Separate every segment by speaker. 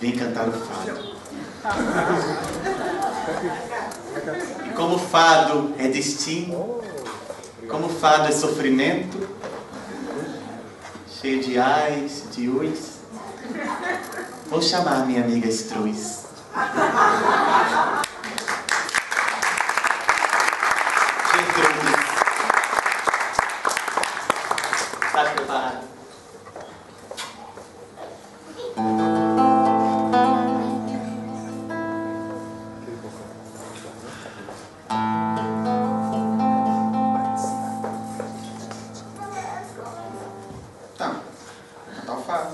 Speaker 1: vim cantar o fado. E como fado é destino, como fado é sofrimento, cheio de ais, de uis, vou chamar minha amiga Estruz. Gertrudes. Está preparado? Tá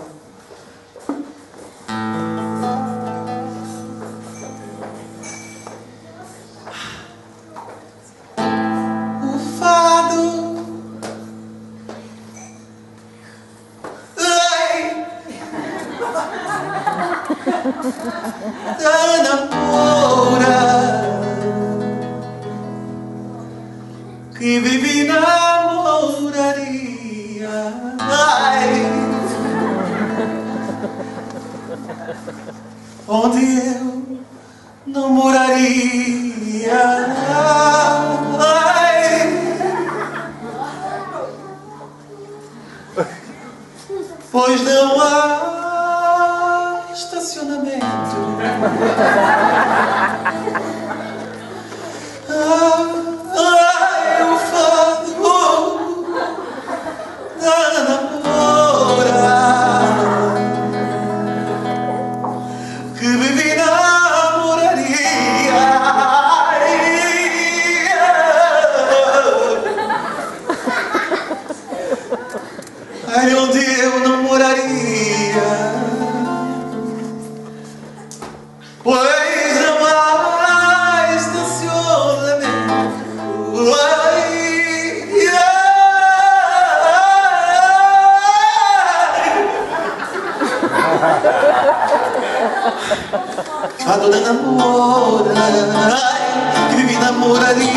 Speaker 1: o fado. Ai. Ana Moura que vive na moraria. Ai onde eu não moraria. Ai, pois não há estacionamento. lugar onde eu não moraria. Pois jamais tensiona meu A dona namora, que me namoraria.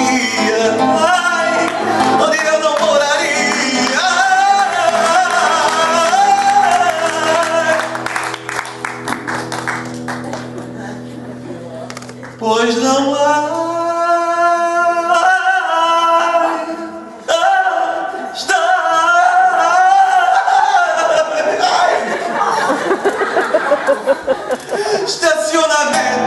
Speaker 1: pois não há. Estacionamento.